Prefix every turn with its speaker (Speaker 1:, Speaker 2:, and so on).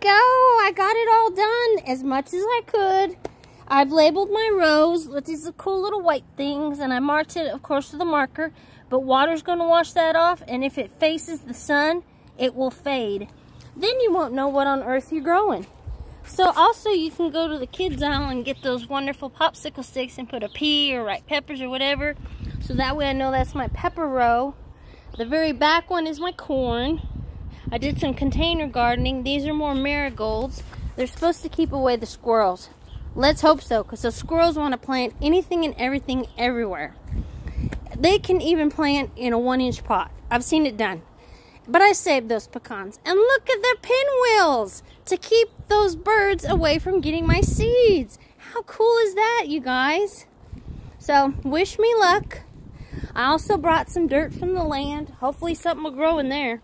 Speaker 1: go. I got it all done as much as I could. I've labeled my rows with these cool little white things and I marked it, of course, with a marker. But water's going to wash that off and if it faces the sun, it will fade. Then you won't know what on earth you're growing. So also you can go to the kids aisle and get those wonderful popsicle sticks and put a pea or ripe peppers or whatever. So that way I know that's my pepper row. The very back one is my corn. I did some container gardening. These are more marigolds. They're supposed to keep away the squirrels. Let's hope so, because the squirrels want to plant anything and everything everywhere. They can even plant in a one inch pot. I've seen it done. But I saved those pecans. And look at the pinwheels to keep those birds away from getting my seeds. How cool is that, you guys? So, wish me luck. I also brought some dirt from the land. Hopefully something will grow in there.